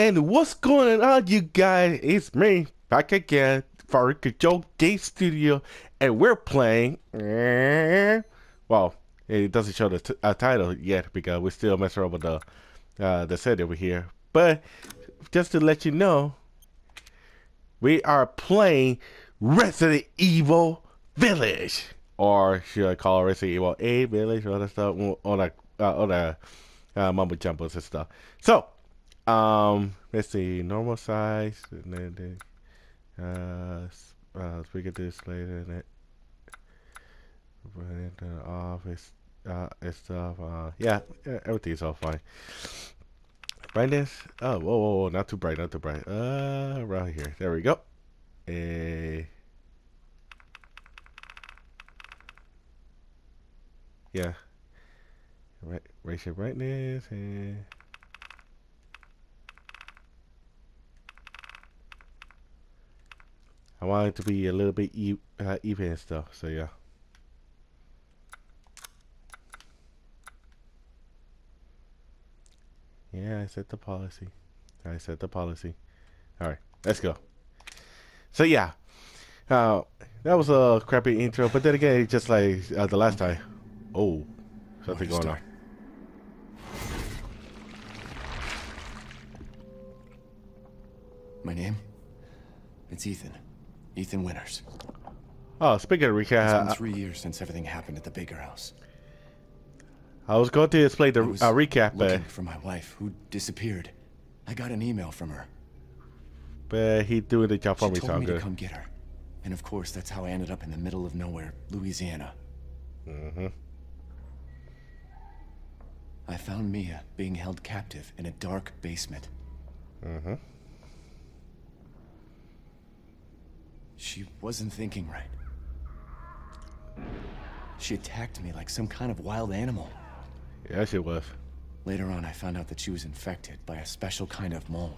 And what's going on, you guys? It's me back again, Faruka Joe Game Studio, and we're playing. Well, it doesn't show the uh, title yet because we're still messing up with the uh, the set over here. But just to let you know, we are playing Resident Evil Village, or should I call it Resident Evil A Village, or other stuff on the uh, on the uh, and stuff. So, um, let's see, normal size, and then uh, uh, speaker display, and it put it into the office, uh, and stuff. Uh, yeah, everything's all fine. Brightness. Oh, whoa, whoa, whoa, not too bright, not too bright. Uh, around here. There we go. A. Yeah. Right, raise your brightness and. I want it to be a little bit e uh, even and stuff, so yeah. Yeah, I set the policy. I set the policy. All right, let's go. So yeah, uh, that was a crappy intro, but then again, just like uh, the last time. Oh, something going on. My name? It's Ethan. Ethan Winters. Oh, speaking of It's been recap, three years since everything happened at the Baker house. I was going to explain the uh, recap, but, for my wife, who disappeared. I got an email from her. but he doing the job for She me, so told me to come get her. And of course, that's how I ended up in the middle of nowhere, Louisiana. Mm-hmm. I found Mia being held captive in a dark basement. Mm-hmm. She wasn't thinking right. She attacked me like some kind of wild animal. Yeah, she was. Later on, I found out that she was infected by a special kind of mold.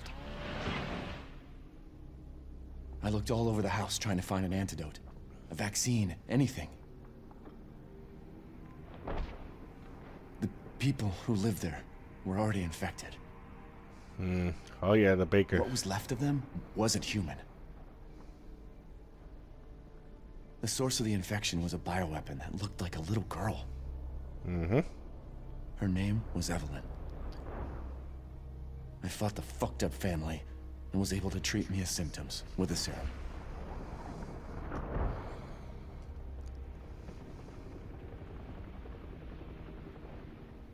I looked all over the house trying to find an antidote, a vaccine, anything. The people who lived there were already infected. Mm. Oh yeah, the baker. What was left of them wasn't human. The source of the infection was a bioweapon that looked like a little girl. Mm-hmm. Her name was Evelyn. I fought the fucked up family and was able to treat Mia's symptoms with a serum.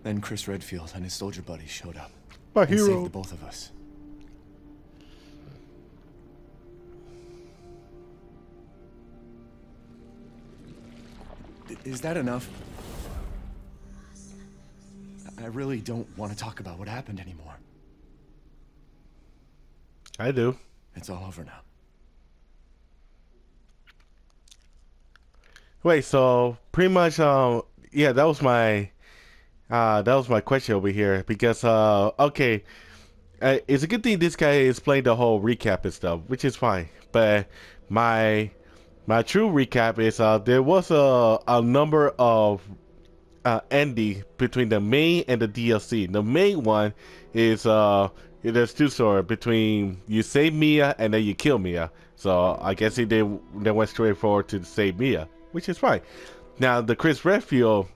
Then Chris Redfield and his soldier buddies showed up My and hero. saved the both of us. Is that enough? I really don't want to talk about what happened anymore. I do. It's all over now. Wait, so pretty much, um, yeah, that was my, uh, that was my question over here because, uh, okay, uh, it's a good thing this guy explained the whole recap and stuff, which is fine. But my, my true recap is, uh, there was a a number of, uh, ending between the main and the DLC. The main one is, uh, there's two stories between you save Mia and then you kill Mia. So I guess he did. They went straight forward to save Mia, which is fine. Now the Chris Redfield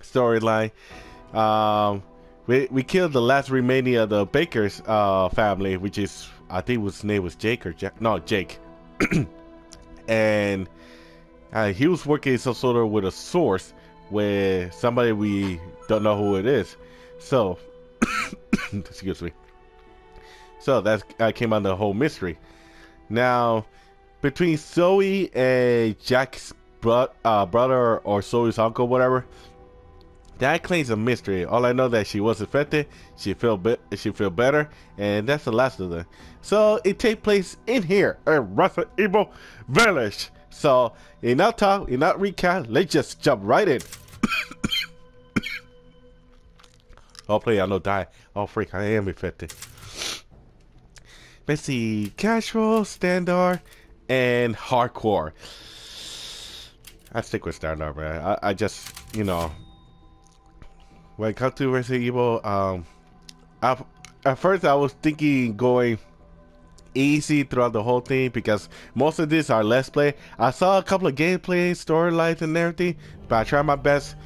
storyline, um, we we killed the last remaining of the Baker's uh family, which is I think his name was Jake or Jack. No, Jake. and uh, he was working some sort of with a source where somebody we don't know who it is. So, excuse me. So that uh, came out the whole mystery. Now, between Zoe and Jack's bro- uh, brother or Zoe's uncle, whatever, that claims a mystery. All I know that she was infected, she feel be- she feel better, and that's the last of them. So it take place in here, in Resident Evil Village. So not talk, not recap, let's just jump right in. Hopefully I don't die. Oh freak, I am infected. Let's see, casual, standard, and hardcore. I stick with standard, man. I, I just, you know, when it comes to Resident Evil, um, I at first I was thinking going easy throughout the whole thing because most of these are let's play. I saw a couple of gameplay storylines and everything, but I tried my best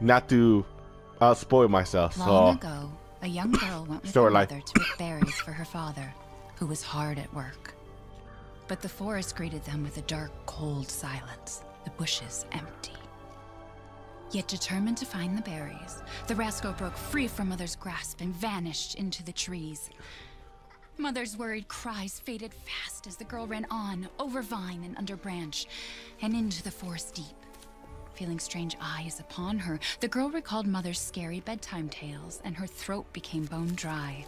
not to uh, spoil myself. Long so ago, a young girl went with her mother to pick berries for her father, who was hard at work. But the forest greeted them with a dark, cold silence, the bushes empty. Yet determined to find the berries, the rascal broke free from Mother's grasp and vanished into the trees. Mother's worried cries faded fast as the girl ran on, over vine and under branch, and into the forest deep. Feeling strange eyes upon her, the girl recalled Mother's scary bedtime tales, and her throat became bone dry.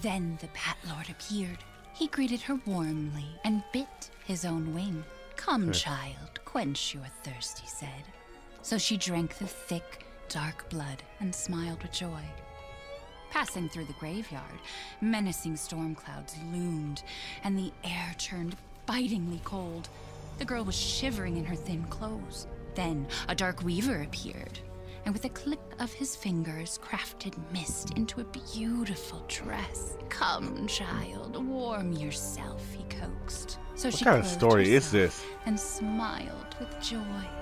Then the Bat Lord appeared. He greeted her warmly and bit his own wing. Come, child, quench your thirst, he said. So she drank the thick, dark blood and smiled with joy. Passing through the graveyard, menacing storm clouds loomed, and the air turned bitingly cold. The girl was shivering in her thin clothes. Then a dark weaver appeared, and with a click of his fingers, crafted mist into a beautiful dress. Come, child, warm yourself, he coaxed. So what she kind of story is this? and smiled with joy.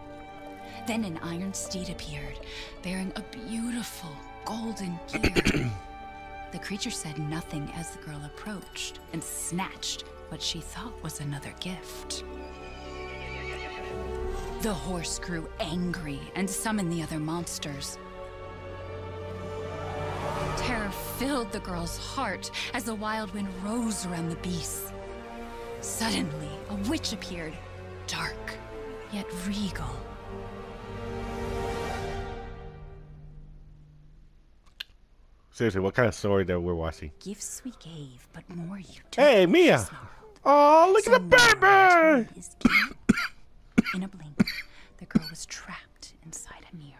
Then an iron steed appeared, bearing a beautiful golden gear. the creature said nothing as the girl approached and snatched what she thought was another gift. The horse grew angry and summoned the other monsters. Terror filled the girl's heart as the wild wind rose around the beasts. Suddenly, a witch appeared, dark yet regal. Seriously, what kind of story that we're watching? Gifts we gave, but more you took. Hey, Mia! Oh, look So at the baby! between his teeth, In a blink, the girl was trapped inside a mirror.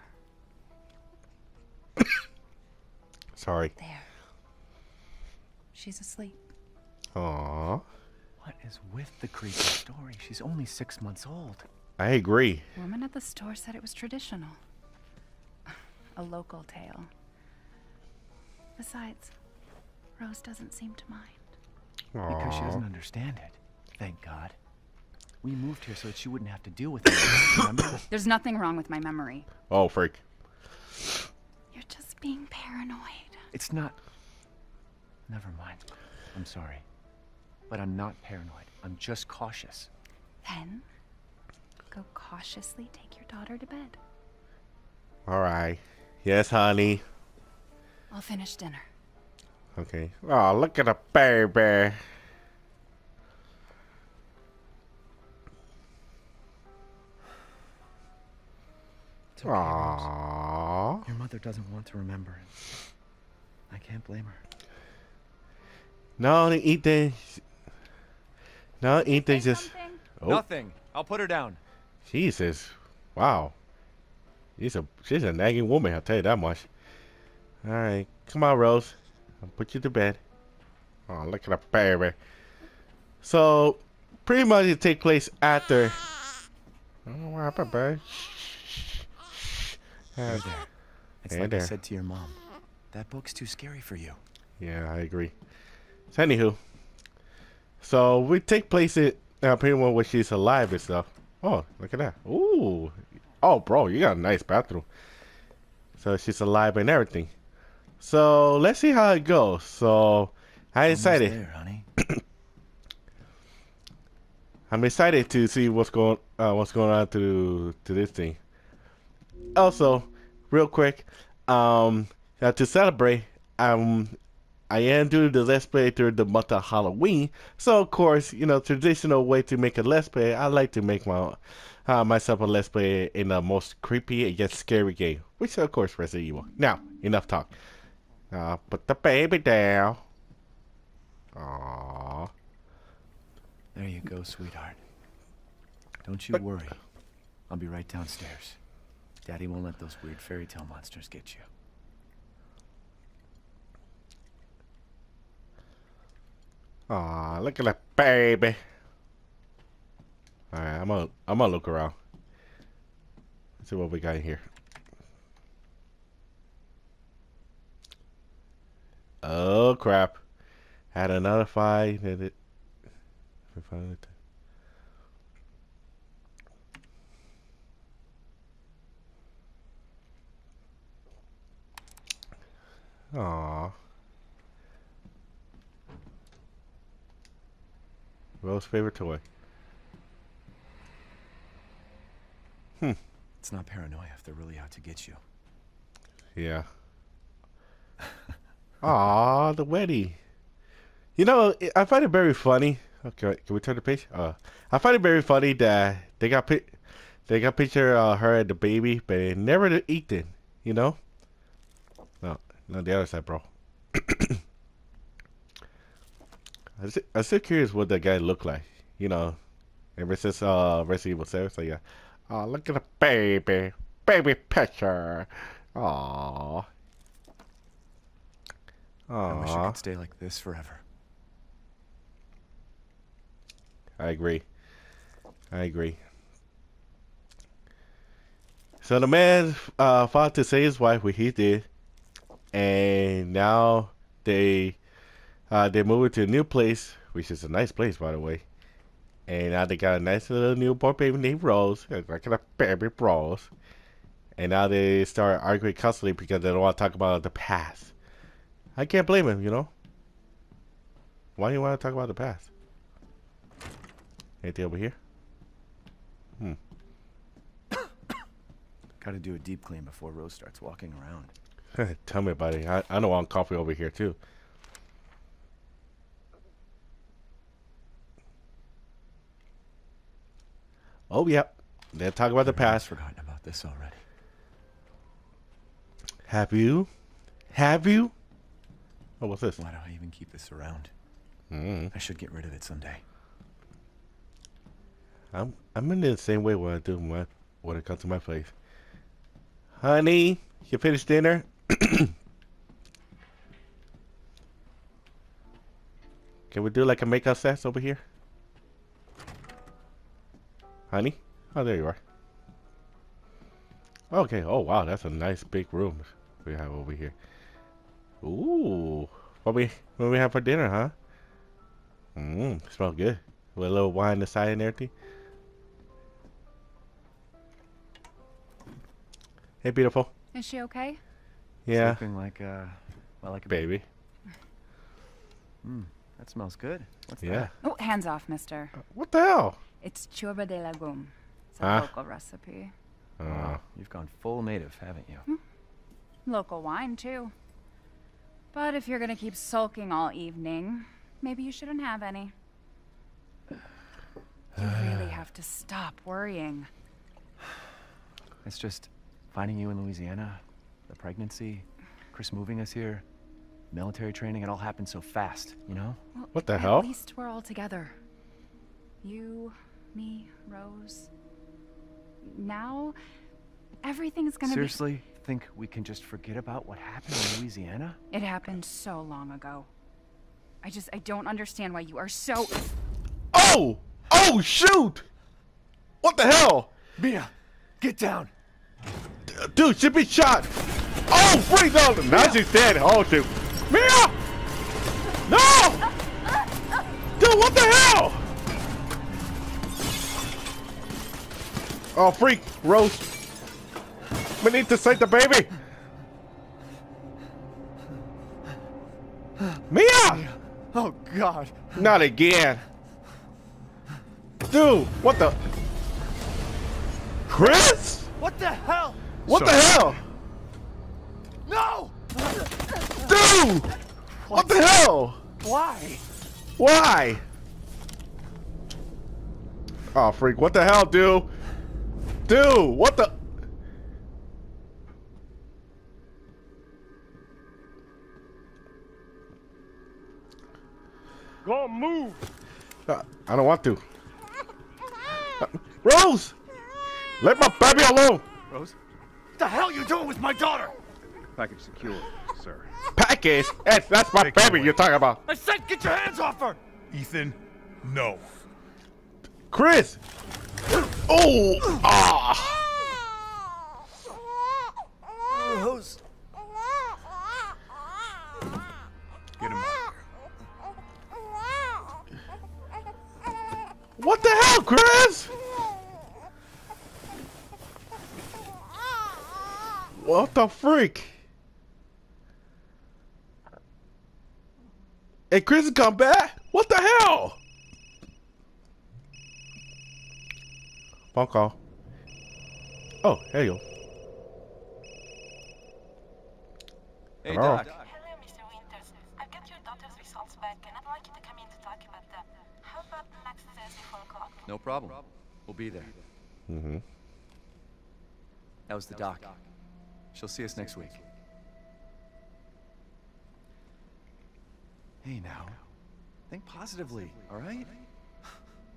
Sorry. There. She's asleep. Aw, What is with the creepy story? She's only six months old. I agree. The Woman at the store said it was traditional. A local tale. Besides, Rose doesn't seem to mind. Because she doesn't understand it. Thank God. We moved here so that she wouldn't have to deal with it. There's nothing wrong with my memory. Oh, freak. You're just being paranoid. It's not. Never mind. I'm sorry. But I'm not paranoid. I'm just cautious. Then, go cautiously take your daughter to bed. Alright. Yes, honey. I'll finish dinner. Okay. Oh, look at the baby. It's okay, Aww. Your mother doesn't want to remember it. I can't blame her. No, Ethan. No, Ethan just. Oh, Nothing. I'll put her down. Jesus. Wow. She's a she's a nagging woman. I'll tell you that much. All right, come on, Rose. I'll put you to bed. Oh, look at the baby. So, pretty much it take place after. Oh, what happened, babe? There, Uh, there. It's Hey like there. I said to your mom. That book's too scary for you. Yeah, I agree. So, anywho, so we take place in uh, pretty much when she's alive and stuff. Oh, look at that. Ooh. Oh, bro, you got a nice bathroom. So she's alive and everything. So let's see how it goes. So I Almost decided. there, honey. I'm excited to see what's going uh, what's going on to to this thing. Also, real quick, um, uh, to celebrate, um, I am doing the let's play through the month of Halloween. So of course, you know, traditional way to make a let's play, I like to make my uh, myself a let's play in the most creepy and yet scary game, which of course Resident Evil. Now, enough talk. Uh, put the baby down. Aww. There you go, sweetheart. Don't you worry. I'll be right downstairs. Daddy won't let those weird fairy tale monsters get you. Aw, look at that baby. Alright, I'm gonna I'm gonna look around. Let's see what we got in here. Oh crap. Had another fight and it we found it. Aww. Rose favorite toy. Hmm. It's not paranoia if they're really out to get you. Yeah. Aw, the wedding. You know, I- find it very funny. Okay, can we turn the page? Uh, I find it very funny that they got pic, they got picture uh, her and the baby, but they never Ethan. You know? No, no, the other side, bro. I'm still curious what that guy looked like. You know, ever since uh Resident Evil 7, so yeah. Oh, look at the baby, baby picture. Aww. I wish I could stay like this forever. I agree. I agree. So the man uh, fought to save his wife, what he did, and now they uh, they moved to a new place, which is a nice place, by the way. And now they got a nice little newborn baby named Rose, like a baby Rose. And now they start arguing constantly because they don't want to talk about the past. I can't blame him, you know. Why do you want to talk about the past? Anything over here? Hmm. Gotta do a deep clean before Rose starts walking around. Tell me about it. I, I know I want coffee over here too. Oh, yep. They'll talk about the past. forgotten about this already. Have you? Have you? Oh, what's this? Why do I even keep this around? Mm. I should get rid of it someday. I'm I'm in the same way when I do my when it comes to my place. Honey, you finished dinner? Can we do like a makeout sex over here? Honey? Oh, there you are. Okay. Oh, wow. That's a nice big room we have over here. Ooh. What we what we have for dinner, huh? Mmm. Smells good. With a little wine aside and everything. Hey, beautiful. Is she okay? Yeah, Sleeping like uh well like a baby. Mmm, that smells good. What's Yeah. Oh, hands off, mister. What the hell? It's ciorbă de legume. It's a Ah. local recipe. that? Uh, Wow, you've gone full native, haven't you? Local wine, too. But if you're gonna keep sulking all evening, maybe you shouldn't have any. You really have to stop worrying. It's just finding you in Louisiana, the pregnancy, Chris moving us here, military training, it all happened so fast, you know? Well, What the hell? at least we're all together. You, me, Rose. Now, everything's gonna be Seriously, think we can just forget about what happened in Louisiana? It happened so long ago. I just, I don't understand why you are so. oh! Oh, shoot! What the hell? Mia, get down! Dude, she be shot! Oh, freak! No, now she's dead. Oh, shoot. Mia! No! Dude, what the hell? Oh, freak! Rose! We need to save the baby! Mia! Oh, God! Not again. Dude, what the? Chris? What the hell? What the hell? No! Dude! What the hell? Why? Why? Oh, freak. What the hell, dude? Dude, what the? Go on, move. Uh, I don't want to. Uh, Rose! Let my baby alone! Rose? What the hell you doing with my daughter? Package secure, sir. Package? That's, that's my Take baby you're talking about. I said get your hands off her! Ethan, no. Chris! Oh! Ah! What the freak? Hey, Chris has come back? What the hell? Phone call. Oh, hey yo. Hey, Hello. Doc. Hello, Mr. Winters. I've got your daughter's results back, and I'd like you to come in to talk about them. How about next Thursday, 4 o'clock? No problem. We'll be there. Mm-hmm. That was the doc. She'll see us next week. Hey now. Think positively, all right?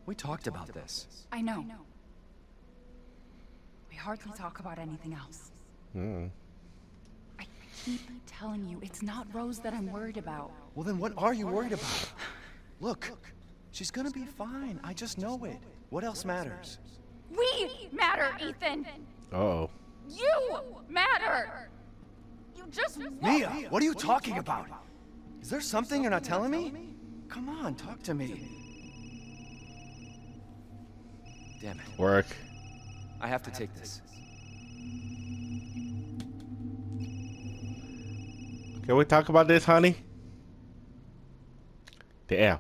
We talked about this. I know. We hardly talk about anything else. Mm. I keep telling you, it's not Rose that I'm worried about. Well, then what are you worried about? Look, she's gonna be fine. I just know it. What else matters? We matter, Ethan! Uh-oh. You matter! You just Mia, what are you talking about? Is there something you're not telling me? Come on, talk to me. Damn it. Work. I have to take this. Can we talk about this, honey? Damn.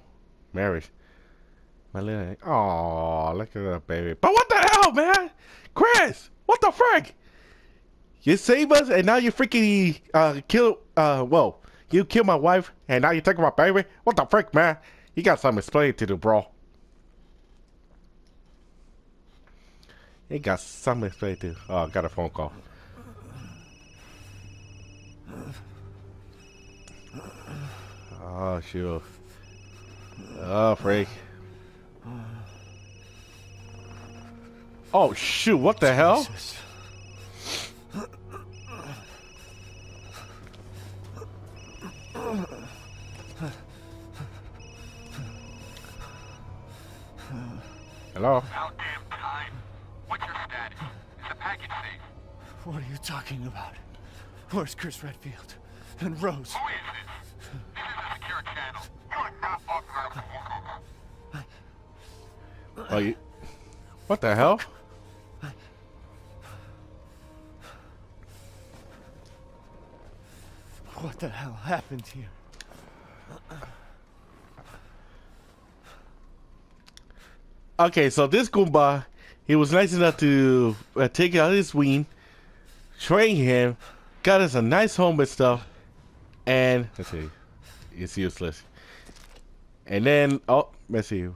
Marriage. My little. Oh, look at that baby. But what the hell, man? Chris! What the frick? You save us and now you freaking uh kill uh well, you kill my wife and now you take my baby? What the frick, man? You got something explaining to do, bro. You got something explaining to. Oh, I got a phone call. Oh, shoot. Oh, freak. Oh, shoot. What the hell? Hello? About damn time. What's your status? Is the package safe? What are you talking about? Where's Chris Redfield? And Rose? Who is this? This is a secure channel. You are not authorized to use Oh, you... What the hell? What the hell happened here? Okay, so this Goomba, he was nice enough to uh, take out his ween, train him, got us a nice home and stuff, and let's see, it's useless. And then, oh, let's see,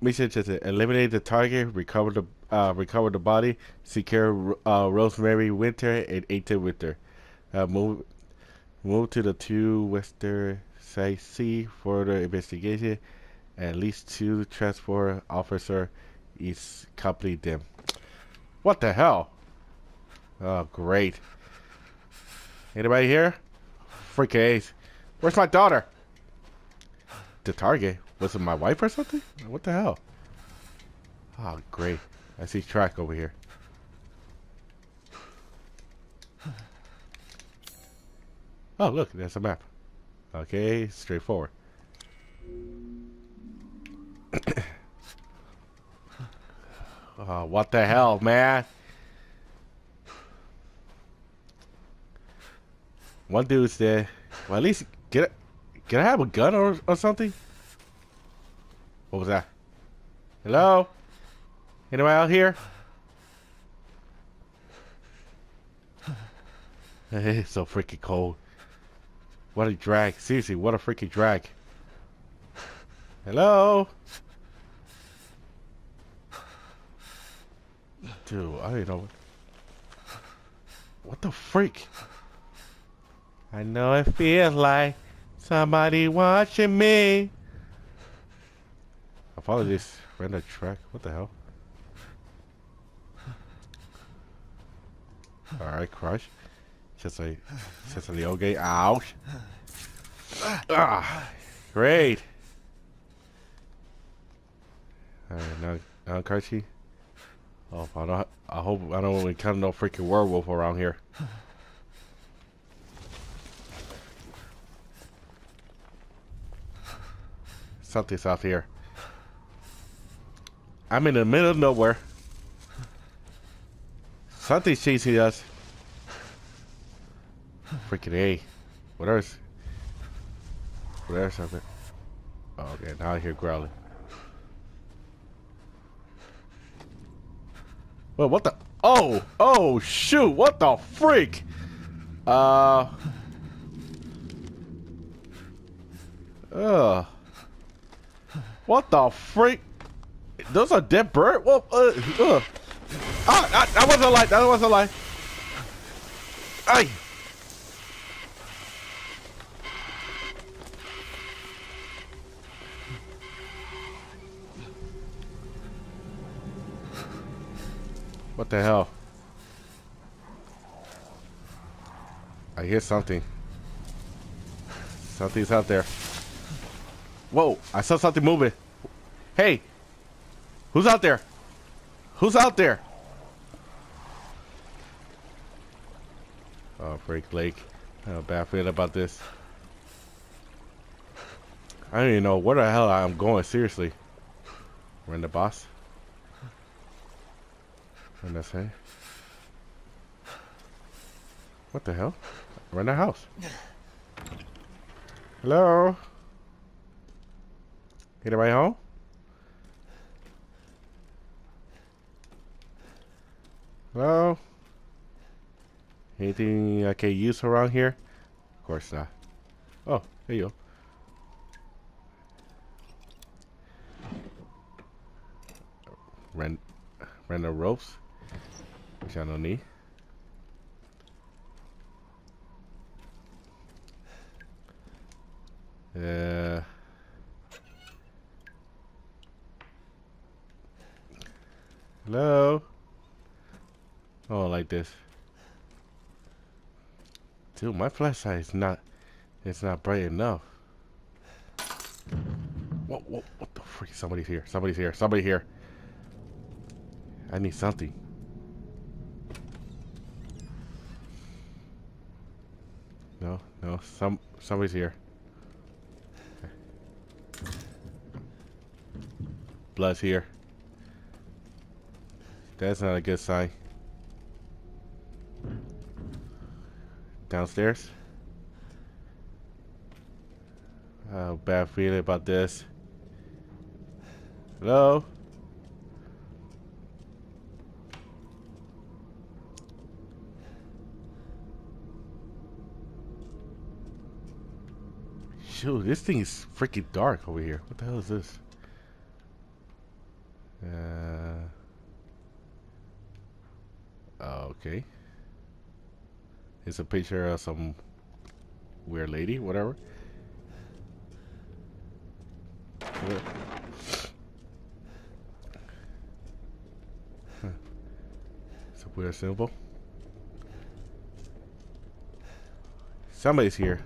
mission just eliminate the target, recover the uh, recover the body, secure uh, Rosemary Winter and Ethan Winter. Uh, move move to the two western side C for the investigation. At least two transport officer is accompany them. What the hell? Oh, great. Anybody here? Freak Ace. Where's my daughter? The target. Was it my wife or something? What the hell? Oh, great. I see track over here. Oh, look, there's a map. Okay, straightforward. Oh, what the hell, man? One dude's there. Well, at least get. Can I have a gun or, or something? What was that? Hello? Anybody out here? it's so freaking cold. What a drag. Seriously, what a freaking drag. Hello? I don't know. What the freak? I know it feels like somebody watching me. I follow this random track. What the hell? Alright, crush. Just like, just like the old game. Ouch. Ah, great. Alright, now, now, Crunchy. Oh, I don't. I hope I don't encounter no freaking werewolf around here. Something's out here. I'm in the middle of nowhere. Something's chasing us. Freaking A. What else? What else there? Oh, okay, now I hear growling. Well, what the? Oh, oh, shoot! What the freak? Uh. Ugh. What the freak? Those are dead bird? Well, uh, uh. Ah, ah, that wasn't a lie. That wasn't a lie. Ay. What the hell? I hear something. Something's out there. Whoa, I saw something moving. Hey, who's out there? Who's out there? Oh, Break Lake. I have a bad feeling about this. I don't even know where the hell I'm going, seriously. We're in the boss. What the hell? We're in the house. Hello? Anybody home? Hello? Anything I can use around here? Of course not. Oh, there you go. Rent, rent the ropes, which I don't need. Uh, hello? Oh, like this. Dude, my flashlight is not, it's not bright enough. Whoa, whoa, what the freak? Somebody's here. Somebody's here. Somebody here. I need something. No, no, some somebody's here. Blood's here. That's not a good sign. Downstairs. Oh, bad feeling about this. Hello? Shoot, this thing is freaking dark over here. What the hell is this? Uh. Okay. It's a picture of some weird lady, whatever. It's a weird symbol. Somebody's here.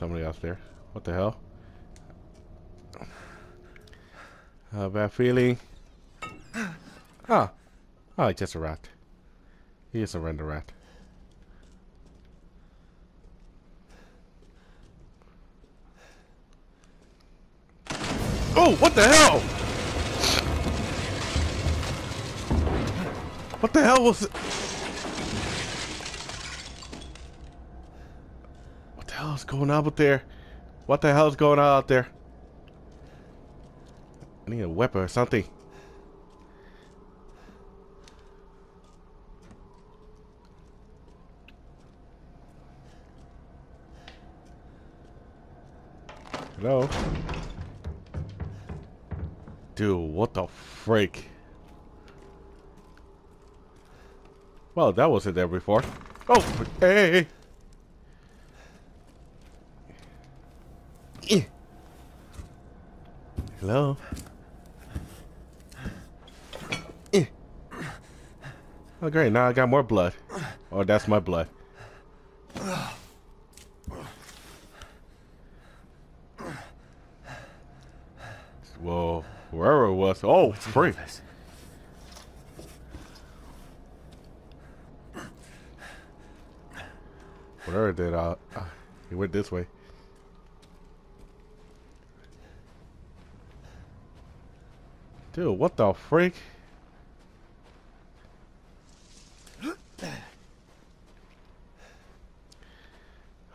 Somebody else there. What the hell? Uh, bad feeling. Ah. Oh, just a rat. He is a random rat. Oh, what the hell? What the hell was it? What the hell is going on out there? What the hell is going on out there? I need a weapon or something. Hello? Dude, what the freak? Well, that wasn't there before. Oh, hey! Hello? Oh, great. Now I got more blood. Oh, that's my blood. Whoa. Wherever it was. Oh, it's free. Whatever it did, uh, he went this way. Dude, what the freak?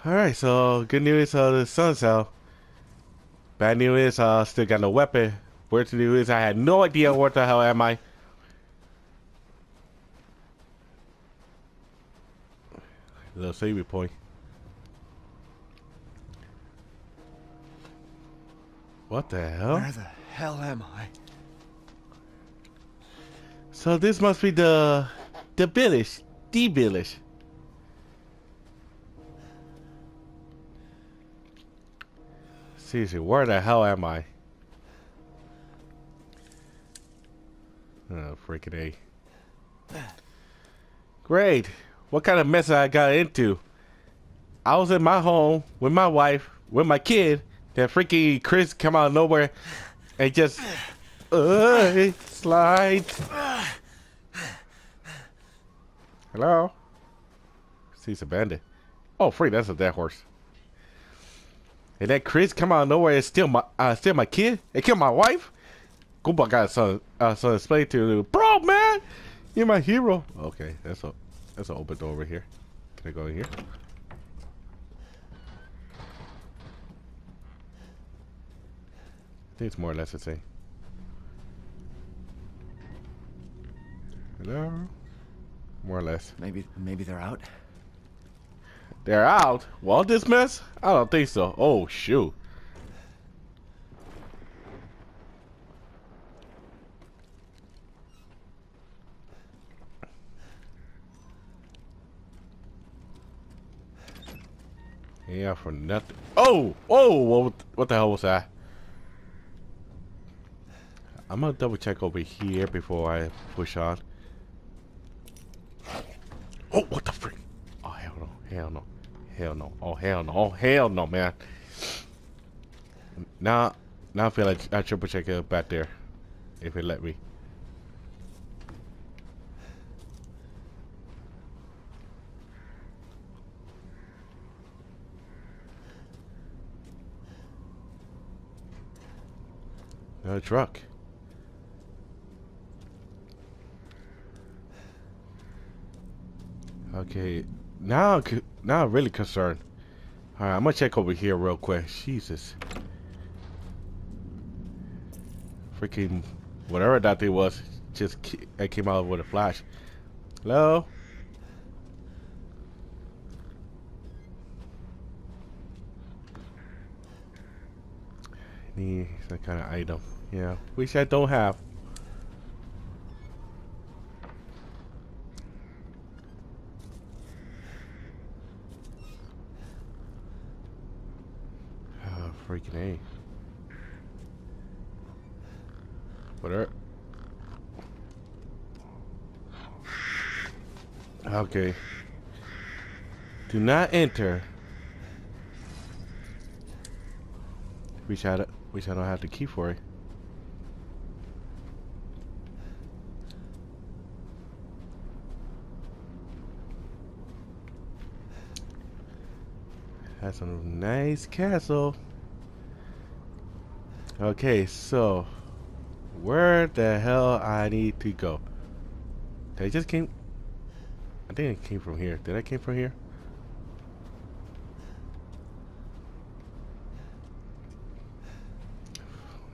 Alright, so good news uh the sun's out. Bad news is uh still got no weapon. Worst news is I had no idea what the hell am I. Little saving point. What the hell? Where the hell am I? So this must be the the village, the village. Seriously, where the hell am I? Oh, freaking A. Great. What kind of mess I got into? I was in my home with my wife, with my kid. Then freaking Chris come out of nowhere and just uh, slide. Hello? Sees a bandit. Oh, free. That's a dead horse. And that Chris come out of nowhere and steal my uh, steal my kid and kill my wife. Goomba got some uh, some explain to you, bro, man. You're my hero. Okay, that's a that's an open door over here. Can I go in here? I think it's more or less the same. Hello? More or less. Maybe maybe they're out. They're out? Well, this mess? I don't think so. Oh, shoot. Yeah, for nothing. Oh! Oh! What, what the hell was that? I'm gonna double check over here before I push on. Oh, what the freak? Oh, hell no. Hell no. Hell no. Oh, hell no. Oh, hell no, man. Now, now I feel like I triple check it back there. If it let me. No truck. Okay, now, now I'm really concerned. All right, I'm gonna check over here real quick. Jesus, freaking whatever that thing was, just it came out with a flash. Hello. Need some kind of item. Yeah, which I don't have. Oh, freaking A. Whatever. Okay. Do not enter. Wish I wish I don't have the key for it. That's a nice castle. Okay, so where the hell I need to go? Did I just came? I think it came from here. Did I came from here?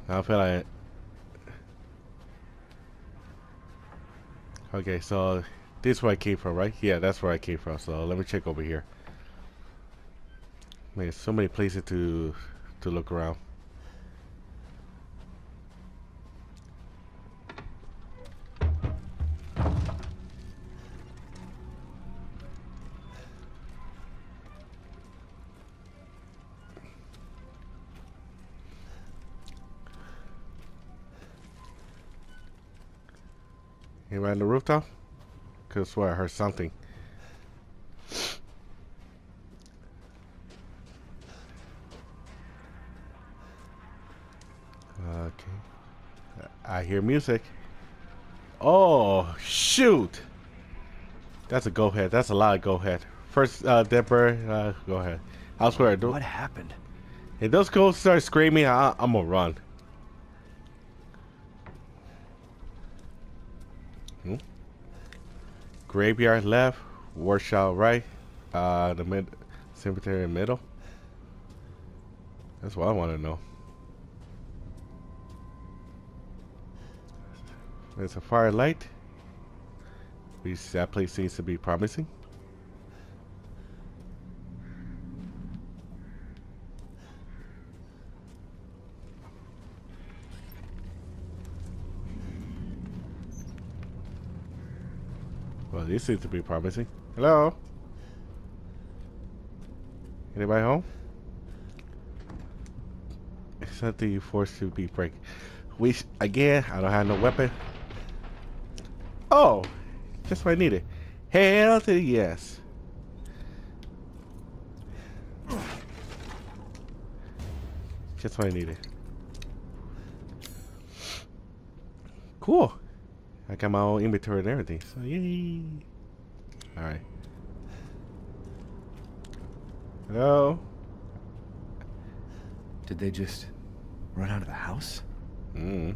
I feel like. Okay, so this is where I came from, right? Yeah, that's where I came from. So let me check over here. Man, so many places to to look around. Anybody on the rooftop? Could swear I heard something. Okay. I hear music. Oh, shoot. That's a go ahead. That's a lot of go ahead. First, uh, Deborah, uh, go ahead. I'll swear. Do, What happened? if those ghosts start screaming, I, I'm gonna run. Graveyard left, workshop right, uh, the mid cemetery middle. That's what I want to know. There's a firelight. Which that place seems to be promising. This seems to be promising. Hello? Anybody home? It's something you forced to be break. Which, again, I don't have no weapon. Oh, just what I needed. Hell to the yes. Just what I needed. Cool. I got my own inventory and everything. So yay. Alright. Hello? Did they just run out of the house? Mm.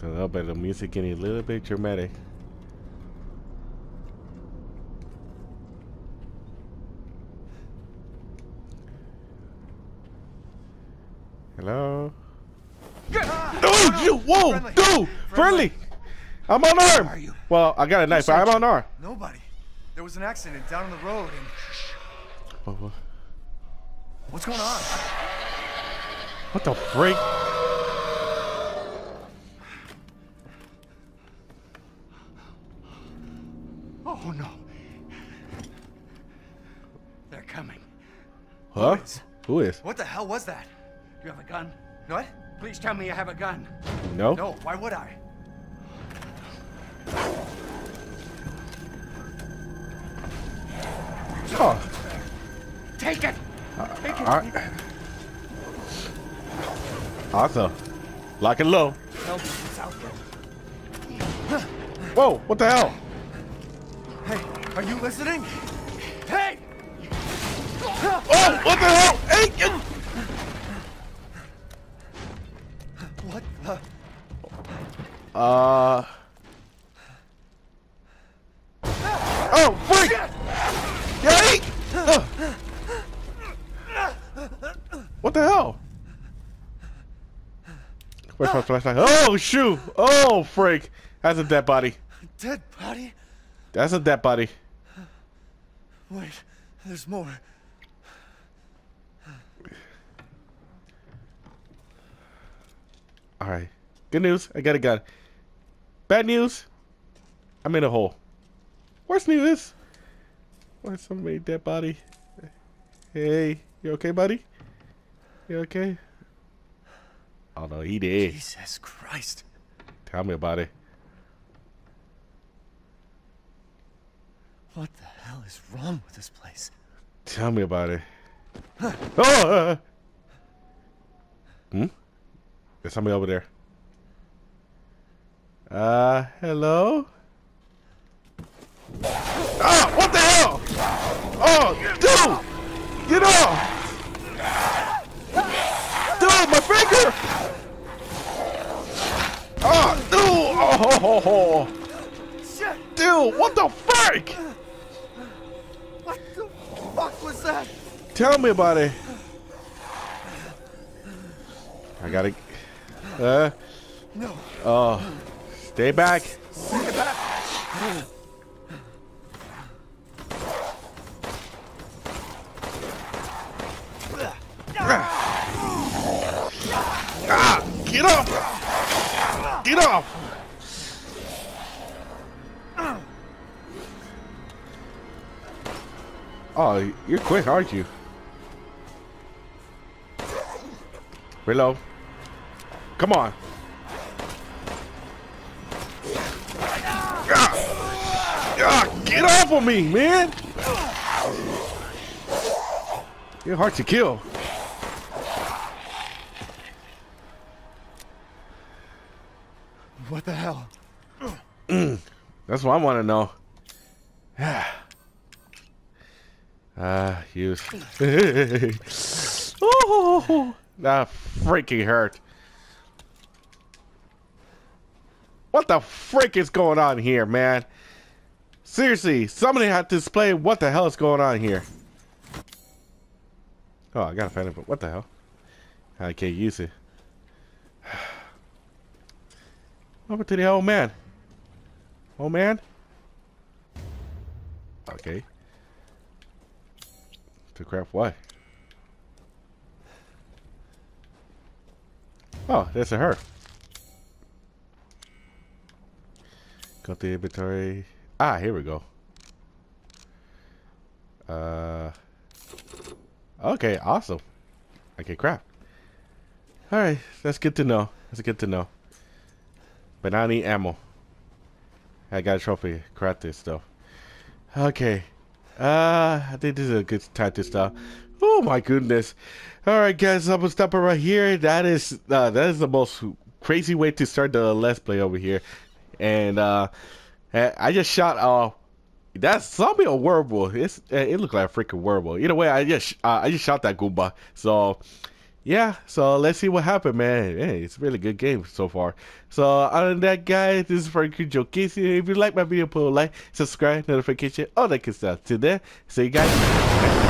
So a little bit of music getting a little bit dramatic. Hello? You! Whoa! Friendly. Dude! Friendly! I'm unarmed! are you? Well, I got a knife, but I'm unarmed. Nobody. There was an accident down on the road and... What, what- What's going on? what the freak? Oh no. They're coming. Huh? is? Who is? What the hell was that? Do You have a gun? What? Please tell me you have a gun. No? No, why would I? Oh, Take it! Uh, take it. alright. Awesome. Lock it low. Help is out there. Whoa, what the hell? Hey, are you listening? Hey! Oh, what the hell? Hey, Uh. Oh, freak! Yay! Ugh. What the hell? Where's my flashlight? Oh, shoot! Oh, freak! That's a dead body. Dead body? That's a dead body. Wait, there's more. Alright. Good news. I got a gun. Bad news. I'm in a hole. Worst news. Where's somebody dead body? Hey, you okay, buddy? You okay? Oh no, he did. Jesus Christ. Tell me about it. What the hell is wrong with this place? Tell me about it. Oh! Uh, hmm? There's somebody over there. Uh, hello? Ah, what the hell? Oh, dude! Get off! Dude, my finger! Ah, dude! Oh, ho, ho, ho. Dude, what the frick? What the fuck was that? Tell me about it. I gotta. Uh. No. Oh. Stay back. Get back. Ah! Get off! Get off! Oh, you're quick, aren't you? Reload. Come on. Ah, get off of me, man! You're hard to kill. What the hell? That's what I want to know. Ah, use. oh, that freaking hurt. What the frick is going on here, man? Seriously, somebody had to explain what the hell is going on here. Oh, I gotta find it, but what the hell? I can't use it. Over to the old man. Old man? Okay. To craft what? Oh, that's a her. Got the inventory. Ah, here we go. Uh. Okay, awesome. Okay, crap. All right, that's good to know. That's good to know. But I need ammo. I got a trophy. This stuff. Okay. Uh, I think this is a good time to stop. Oh my goodness. All right, guys, I'm gonna stop it right here. That is uh, that is the most crazy way to start the let's play over here. And uh, I just shot uh that's zombie or a werewolf. It's it looked like a freaking werewolf. Either way, I just uh, I just shot that Goomba. So yeah, so let's see what happened, man. Hey, it's a really good game so far. So other than that, guys, this is Frankie Joe Casey. If you like my video, put a like, subscribe, notification, all that good stuff. Till then, see you guys.